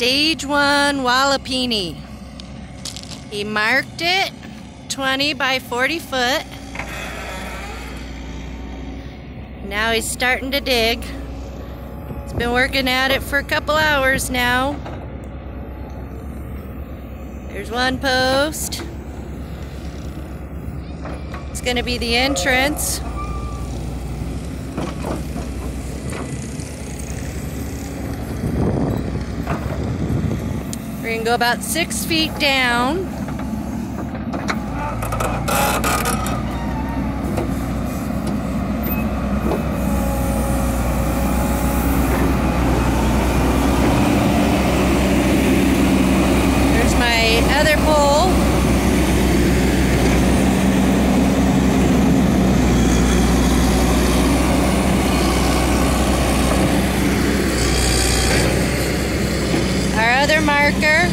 Stage 1 Walipini. He marked it 20 by 40 foot. Now he's starting to dig. He's been working at it for a couple hours now. There's one post. It's to be the entrance. We're going to go about six feet down. There's my other pole. Our marker.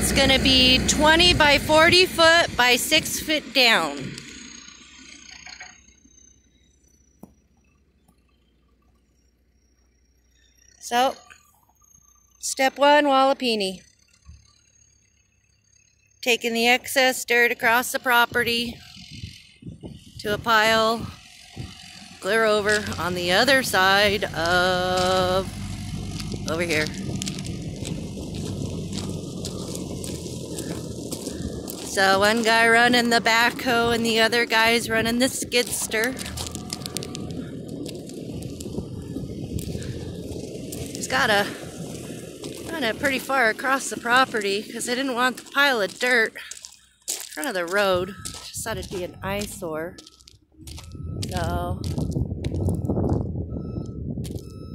It's going to be 20 by 40 foot by 6 foot down. So, step one, Walipini. Taking the excess dirt across the property to a pile clear over on the other side of over here. So one guy running the backhoe and the other guy's running the skidster. He's got a kind of pretty far across the property because I didn't want the pile of dirt in front of the road. Just thought it'd be an eyesore. So,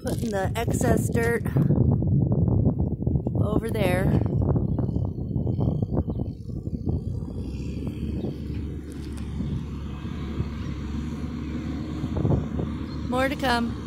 putting the excess dirt over there. More to come.